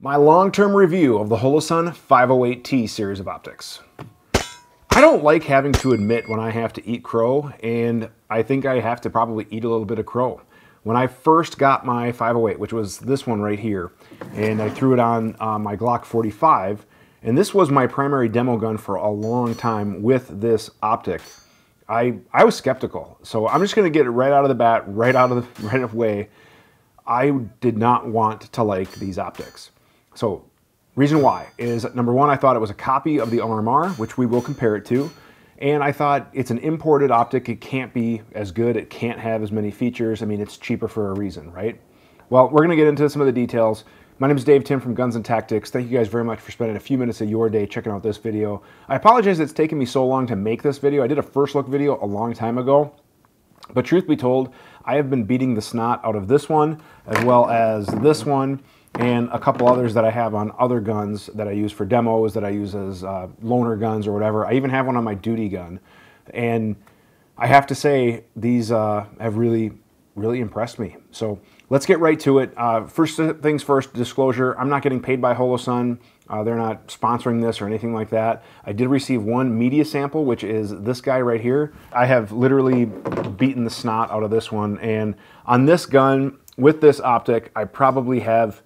My long-term review of the Holosun 508T series of optics. I don't like having to admit when I have to eat crow, and I think I have to probably eat a little bit of crow. When I first got my 508, which was this one right here, and I threw it on uh, my Glock 45, and this was my primary demo gun for a long time with this optic. I, I was skeptical, so I'm just going to get it right out of the bat, right out of the right away. I did not want to like these optics. So reason why is number one, I thought it was a copy of the RMR, which we will compare it to. And I thought it's an imported optic. It can't be as good. It can't have as many features. I mean, it's cheaper for a reason, right? Well, we're going to get into some of the details. My name is Dave Tim from Guns and Tactics. Thank you guys very much for spending a few minutes of your day checking out this video. I apologize it's taken me so long to make this video. I did a first look video a long time ago. But truth be told, I have been beating the snot out of this one as well as this one and a couple others that I have on other guns that I use for demos, that I use as uh, loaner guns or whatever. I even have one on my duty gun. And I have to say, these uh, have really, really impressed me. So let's get right to it. Uh, first things first, disclosure, I'm not getting paid by Holosun. Uh, they're not sponsoring this or anything like that. I did receive one media sample, which is this guy right here. I have literally beaten the snot out of this one. And on this gun, with this optic, I probably have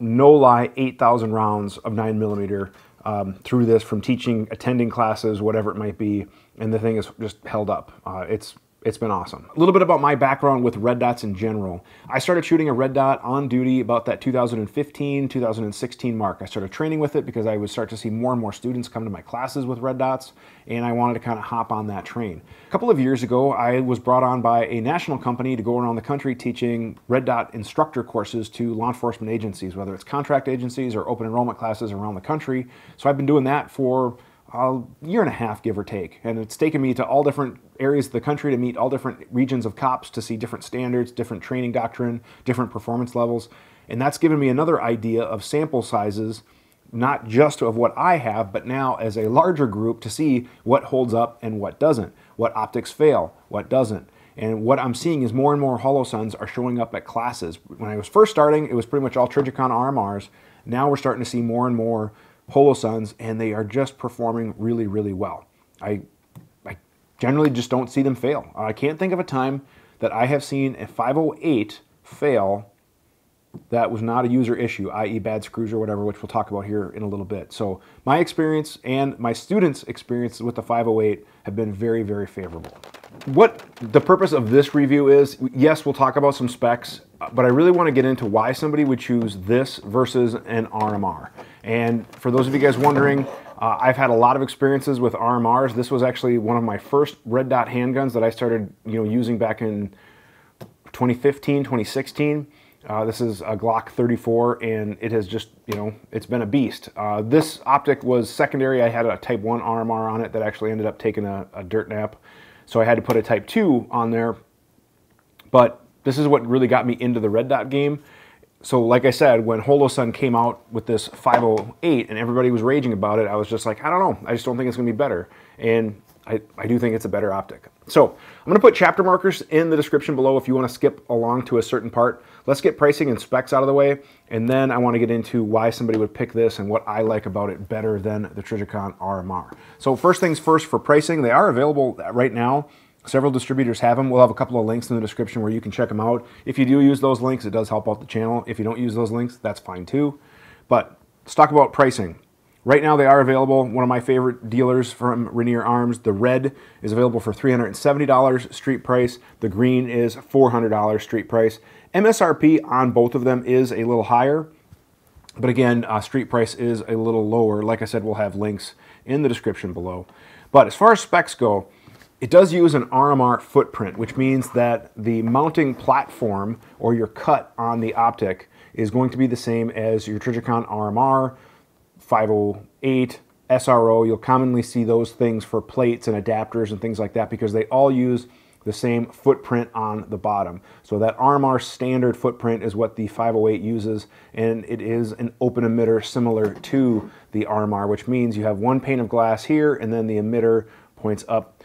no lie, 8,000 rounds of 9 millimeter um, through this from teaching, attending classes, whatever it might be, and the thing is just held up. Uh, it's it's been awesome. A little bit about my background with red dots in general. I started shooting a red dot on duty about that 2015, 2016 mark. I started training with it because I would start to see more and more students come to my classes with red dots, and I wanted to kind of hop on that train. A couple of years ago, I was brought on by a national company to go around the country teaching red dot instructor courses to law enforcement agencies, whether it's contract agencies or open enrollment classes around the country. So I've been doing that for a year and a half, give or take. And it's taken me to all different areas of the country to meet all different regions of cops to see different standards, different training doctrine, different performance levels. And that's given me another idea of sample sizes, not just of what I have, but now as a larger group to see what holds up and what doesn't, what optics fail, what doesn't. And what I'm seeing is more and more Holosuns are showing up at classes. When I was first starting, it was pretty much all Trijicon RMRs. Now we're starting to see more and more Holosuns, and they are just performing really, really well. I, I generally just don't see them fail. I can't think of a time that I have seen a 508 fail that was not a user issue, i.e. bad screws or whatever, which we'll talk about here in a little bit. So my experience and my students' experience with the 508 have been very, very favorable. What the purpose of this review is, yes, we'll talk about some specs, but I really want to get into why somebody would choose this versus an RMR. And for those of you guys wondering, uh, I've had a lot of experiences with RMRs. This was actually one of my first red dot handguns that I started, you know, using back in 2015, 2016. Uh, this is a Glock 34, and it has just, you know, it's been a beast. Uh, this optic was secondary. I had a Type 1 RMR on it that actually ended up taking a, a dirt nap. So I had to put a Type 2 on there. But this is what really got me into the red dot game so like I said, when Holosun came out with this 508 and everybody was raging about it, I was just like, I don't know. I just don't think it's going to be better. And I, I do think it's a better optic. So I'm going to put chapter markers in the description below if you want to skip along to a certain part. Let's get pricing and specs out of the way, and then I want to get into why somebody would pick this and what I like about it better than the Trijicon RMR. So first things first for pricing, they are available right now Several distributors have them. We'll have a couple of links in the description where you can check them out. If you do use those links, it does help out the channel. If you don't use those links, that's fine too. But let's talk about pricing. Right now, they are available. One of my favorite dealers from Rainier Arms, the red is available for $370 street price. The green is $400 street price. MSRP on both of them is a little higher, but again, uh, street price is a little lower. Like I said, we'll have links in the description below. But as far as specs go, it does use an RMR footprint, which means that the mounting platform or your cut on the optic is going to be the same as your Trijicon RMR, 508, SRO. You'll commonly see those things for plates and adapters and things like that because they all use the same footprint on the bottom. So that RMR standard footprint is what the 508 uses, and it is an open emitter similar to the RMR, which means you have one pane of glass here, and then the emitter points up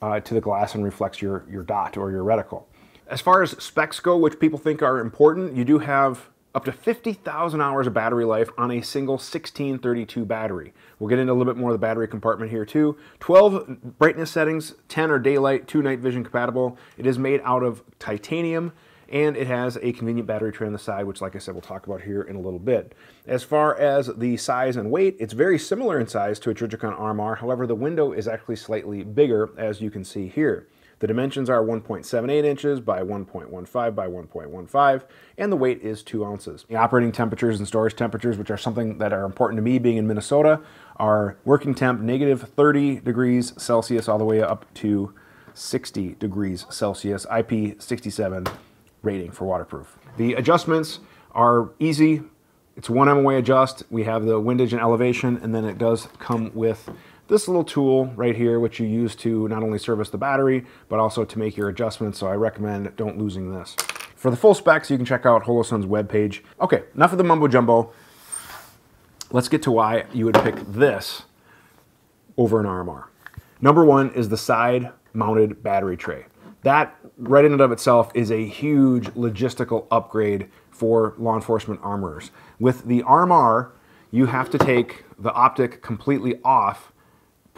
uh, to the glass and reflects your, your dot or your reticle. As far as specs go, which people think are important, you do have up to 50,000 hours of battery life on a single 1632 battery. We'll get into a little bit more of the battery compartment here too. 12 brightness settings, 10 are daylight, 2 night vision compatible. It is made out of titanium and it has a convenient battery tray on the side, which like I said, we'll talk about here in a little bit. As far as the size and weight, it's very similar in size to a Trijicon RMR, however the window is actually slightly bigger as you can see here. The dimensions are 1.78 inches by 1.15 by 1.15, and the weight is 2 ounces. The operating temperatures and storage temperatures, which are something that are important to me being in Minnesota, are working temp negative 30 degrees Celsius all the way up to 60 degrees Celsius, IP67 rating for waterproof. The adjustments are easy. It's one MOA adjust. We have the windage and elevation, and then it does come with this little tool right here, which you use to not only service the battery, but also to make your adjustments. So I recommend don't losing this. For the full specs, you can check out Holosun's webpage. Okay, enough of the mumbo jumbo. Let's get to why you would pick this over an RMR. Number one is the side mounted battery tray. That right in and of itself is a huge logistical upgrade for law enforcement armorers. With the RMR, you have to take the optic completely off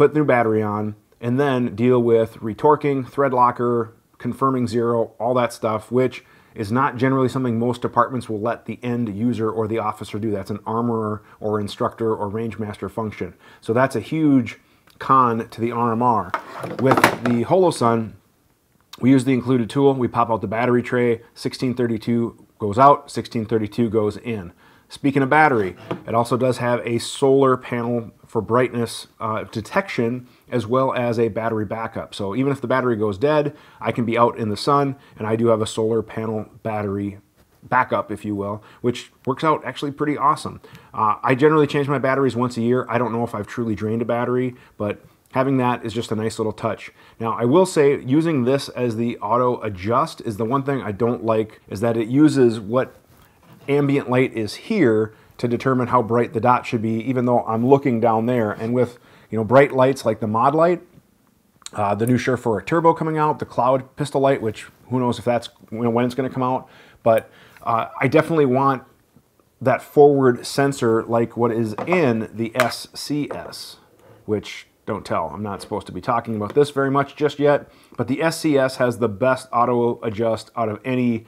put new battery on, and then deal with retorquing, thread locker, confirming zero, all that stuff, which is not generally something most departments will let the end user or the officer do. That's an armorer or instructor or range master function. So that's a huge con to the RMR. With the Holosun, we use the included tool. We pop out the battery tray, 1632 goes out, 1632 goes in. Speaking of battery, it also does have a solar panel for brightness uh, detection as well as a battery backup. So even if the battery goes dead, I can be out in the sun and I do have a solar panel battery backup, if you will, which works out actually pretty awesome. Uh, I generally change my batteries once a year. I don't know if I've truly drained a battery, but having that is just a nice little touch. Now, I will say using this as the auto adjust is the one thing I don't like is that it uses what ambient light is here to determine how bright the dot should be, even though I'm looking down there. And with you know bright lights like the Modlite, uh, the new Surefire Turbo coming out, the Cloud Pistol Light, which who knows if that's you know, when it's going to come out, but uh, I definitely want that forward sensor like what is in the SCS, which don't tell. I'm not supposed to be talking about this very much just yet, but the SCS has the best auto adjust out of any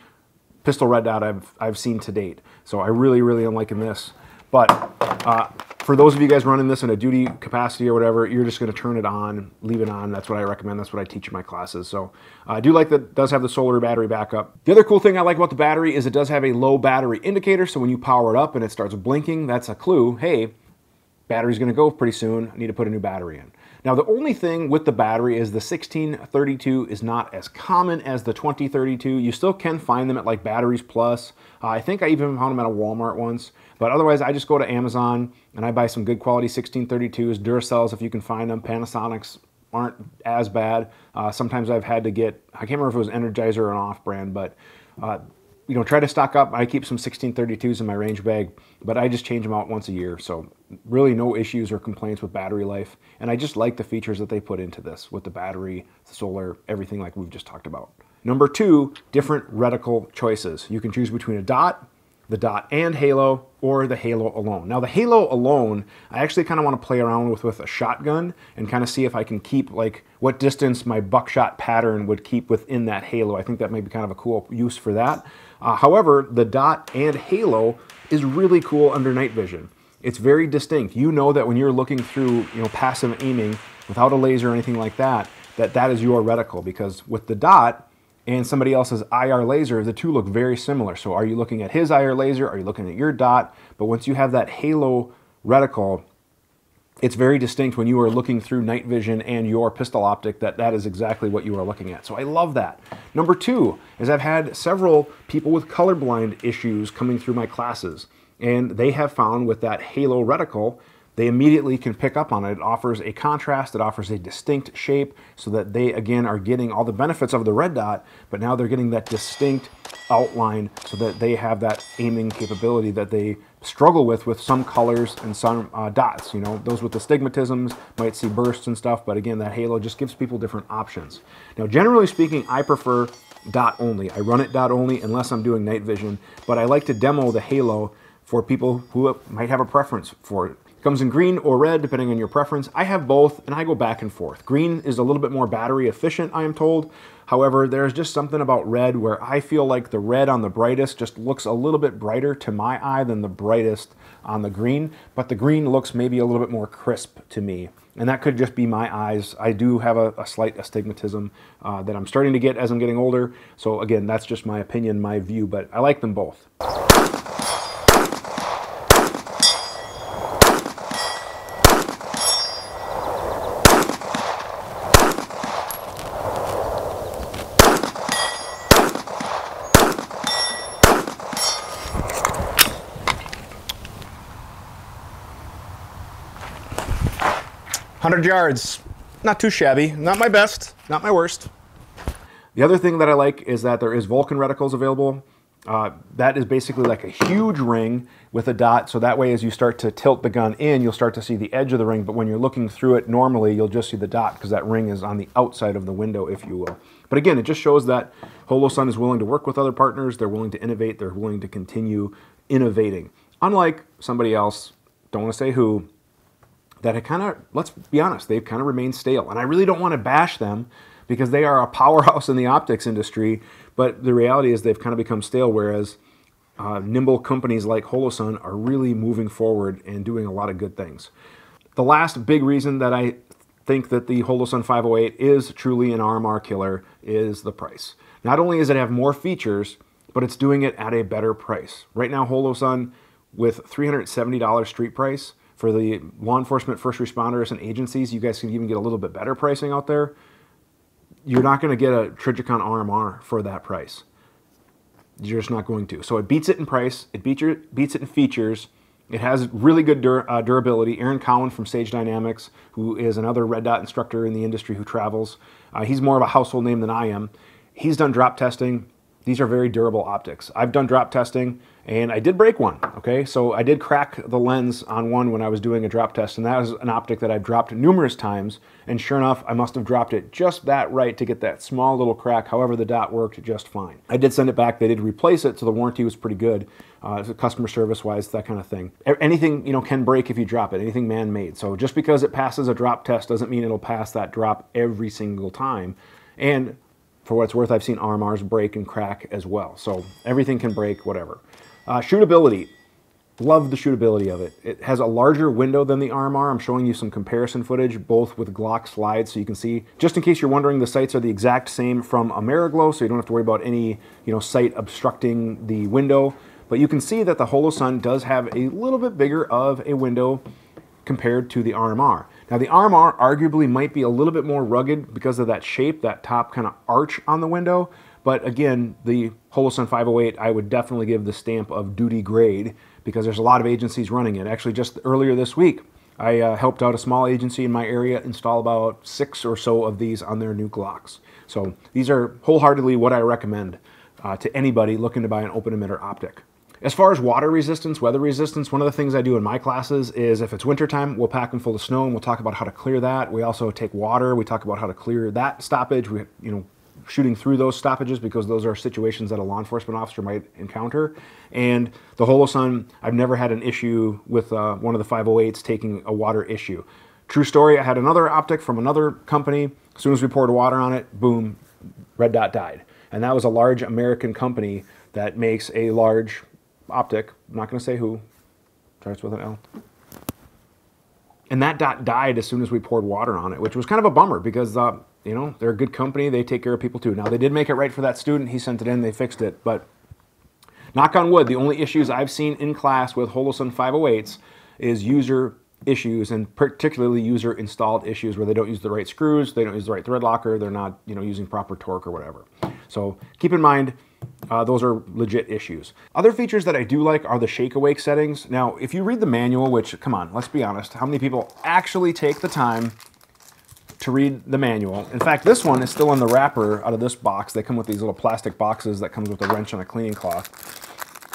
pistol red dot I've, I've seen to date. So I really, really am liking this. But uh, for those of you guys running this in a duty capacity or whatever, you're just going to turn it on, leave it on. That's what I recommend. That's what I teach in my classes. So I do like that it does have the solar battery backup. The other cool thing I like about the battery is it does have a low battery indicator. So when you power it up and it starts blinking, that's a clue. Hey, battery's going to go pretty soon. I need to put a new battery in. Now the only thing with the battery is the 1632 is not as common as the 2032. You still can find them at like Batteries Plus. Uh, I think I even found them at a Walmart once. But otherwise, I just go to Amazon and I buy some good quality 1632s, Duracells if you can find them, Panasonics aren't as bad. Uh, sometimes I've had to get, I can't remember if it was Energizer or an off-brand, but uh, you know, try to stock up. I keep some 1632s in my range bag, but I just change them out once a year. So really no issues or complaints with battery life. And I just like the features that they put into this with the battery, the solar, everything like we've just talked about. Number two, different reticle choices. You can choose between a dot, the dot and halo, or the halo alone. Now the halo alone, I actually kind of want to play around with with a shotgun and kind of see if I can keep like what distance my buckshot pattern would keep within that halo. I think that may be kind of a cool use for that. Uh, however, the dot and halo is really cool under night vision. It's very distinct. You know that when you're looking through, you know, passive aiming without a laser or anything like that, that that is your reticle because with the dot and somebody else's IR laser, the two look very similar. So are you looking at his IR laser? Are you looking at your dot? But once you have that halo reticle, it's very distinct when you are looking through night vision and your pistol optic that that is exactly what you are looking at. So I love that. Number two is I've had several people with colorblind issues coming through my classes, and they have found with that halo reticle they immediately can pick up on it. It offers a contrast, it offers a distinct shape so that they, again, are getting all the benefits of the red dot, but now they're getting that distinct outline so that they have that aiming capability that they struggle with with some colors and some uh, dots. You know, those with astigmatisms might see bursts and stuff, but again, that halo just gives people different options. Now, generally speaking, I prefer dot only. I run it dot only unless I'm doing night vision, but I like to demo the halo for people who might have a preference for it. it. Comes in green or red, depending on your preference. I have both, and I go back and forth. Green is a little bit more battery efficient, I am told. However, there's just something about red where I feel like the red on the brightest just looks a little bit brighter to my eye than the brightest on the green, but the green looks maybe a little bit more crisp to me. And that could just be my eyes. I do have a, a slight astigmatism uh, that I'm starting to get as I'm getting older. So again, that's just my opinion, my view, but I like them both. 100 yards. Not too shabby. Not my best. Not my worst. The other thing that I like is that there is Vulcan reticles available. Uh, that is basically like a huge ring with a dot, so that way as you start to tilt the gun in, you'll start to see the edge of the ring, but when you're looking through it normally, you'll just see the dot because that ring is on the outside of the window, if you will. But again, it just shows that Holosun is willing to work with other partners, they're willing to innovate, they're willing to continue innovating. Unlike somebody else, don't want to say who, that have kind of, let's be honest, they've kind of remained stale. And I really don't want to bash them because they are a powerhouse in the optics industry, but the reality is they've kind of become stale, whereas uh, nimble companies like Holosun are really moving forward and doing a lot of good things. The last big reason that I think that the Holosun 508 is truly an RMR killer is the price. Not only does it have more features, but it's doing it at a better price. Right now, Holosun with $370 street price for the law enforcement, first responders, and agencies, you guys can even get a little bit better pricing out there. You're not going to get a Trijicon RMR for that price. You're just not going to. So it beats it in price. It beats, your, beats it in features. It has really good dur uh, durability. Aaron Cowan from Sage Dynamics, who is another red dot instructor in the industry who travels, uh, he's more of a household name than I am. He's done drop testing. These are very durable optics. I've done drop testing and I did break one, okay? So I did crack the lens on one when I was doing a drop test, and that was an optic that I've dropped numerous times, and sure enough, I must have dropped it just that right to get that small little crack. However, the dot worked just fine. I did send it back. They did replace it, so the warranty was pretty good, uh, customer service-wise, that kind of thing. Anything, you know, can break if you drop it, anything man-made. So just because it passes a drop test doesn't mean it'll pass that drop every single time. And for what it's worth, I've seen RMRs break and crack as well. So everything can break, whatever. Uh, shootability. Love the shootability of it. It has a larger window than the RMR. I'm showing you some comparison footage, both with Glock slides, so you can see. Just in case you're wondering, the sights are the exact same from Ameriglo, so you don't have to worry about any you know sight obstructing the window. But you can see that the Holosun does have a little bit bigger of a window compared to the RMR. Now the RMR arguably might be a little bit more rugged because of that shape, that top kind of arch on the window, but again, the Holosun 508, I would definitely give the stamp of duty grade because there's a lot of agencies running it. Actually, just earlier this week, I uh, helped out a small agency in my area install about six or so of these on their new Glocks. So these are wholeheartedly what I recommend uh, to anybody looking to buy an open emitter optic. As far as water resistance, weather resistance, one of the things I do in my classes is if it's wintertime, we'll pack them full of snow and we'll talk about how to clear that. We also take water, we talk about how to clear that stoppage. We, you know, shooting through those stoppages because those are situations that a law enforcement officer might encounter. And the Holosun, I've never had an issue with uh, one of the 508s taking a water issue. True story, I had another optic from another company. As soon as we poured water on it, boom, red dot died. And that was a large American company that makes a large optic. I'm not going to say who. Starts with an L. And that dot died as soon as we poured water on it, which was kind of a bummer because uh, you know, they're a good company. They take care of people too. Now, they did make it right for that student. He sent it in, they fixed it. But knock on wood, the only issues I've seen in class with Holosun 508s is user issues and particularly user installed issues where they don't use the right screws, they don't use the right thread locker, they're not, you know, using proper torque or whatever. So keep in mind, uh, those are legit issues. Other features that I do like are the shake awake settings. Now, if you read the manual, which, come on, let's be honest, how many people actually take the time to read the manual. In fact, this one is still in the wrapper out of this box. They come with these little plastic boxes that comes with a wrench and a cleaning cloth.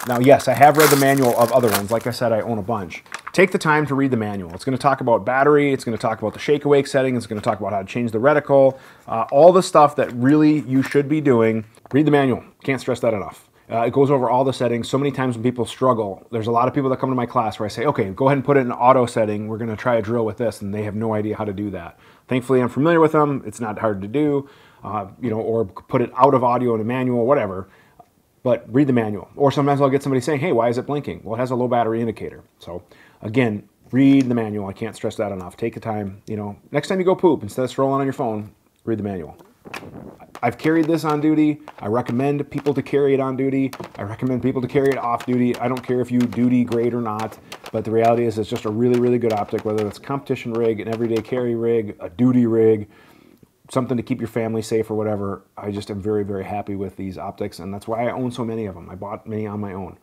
Now, yes, I have read the manual of other ones. Like I said, I own a bunch. Take the time to read the manual. It's going to talk about battery, it's going to talk about the shake awake setting, it's going to talk about how to change the reticle, uh, all the stuff that really you should be doing. Read the manual. Can't stress that enough. Uh, it goes over all the settings. So many times when people struggle, there's a lot of people that come to my class where I say, okay, go ahead and put it in auto setting. We're going to try a drill with this, and they have no idea how to do that. Thankfully, I'm familiar with them. It's not hard to do, uh, you know, or put it out of audio in a manual, whatever. But read the manual. Or sometimes I'll get somebody saying, hey, why is it blinking? Well, it has a low battery indicator. So again, read the manual. I can't stress that enough. Take the time. You know, next time you go poop, instead of scrolling on your phone, read the manual. I've carried this on duty. I recommend people to carry it on duty. I recommend people to carry it off duty. I don't care if you duty grade or not, but the reality is it's just a really, really good optic, whether it's competition rig, an everyday carry rig, a duty rig, something to keep your family safe or whatever. I just am very, very happy with these optics, and that's why I own so many of them. I bought many on my own.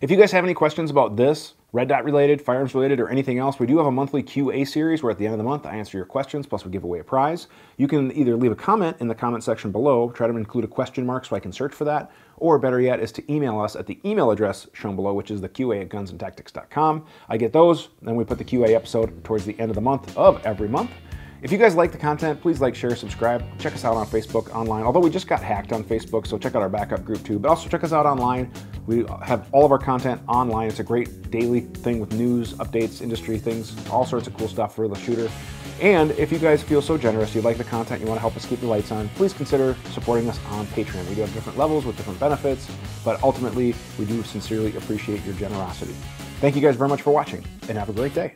If you guys have any questions about this, red dot related, firearms related, or anything else, we do have a monthly QA series where at the end of the month I answer your questions, plus we give away a prize. You can either leave a comment in the comment section below, try to include a question mark so I can search for that, or better yet is to email us at the email address shown below, which is the QA at gunsandtactics.com. I get those, and we put the QA episode towards the end of the month of every month. If you guys like the content, please like, share, subscribe. Check us out on Facebook, online. Although we just got hacked on Facebook, so check out our backup group too. But also check us out online. We have all of our content online. It's a great daily thing with news, updates, industry things, all sorts of cool stuff for the shooter. And if you guys feel so generous, you like the content, you want to help us keep the lights on, please consider supporting us on Patreon. We do have different levels with different benefits, but ultimately, we do sincerely appreciate your generosity. Thank you guys very much for watching, and have a great day.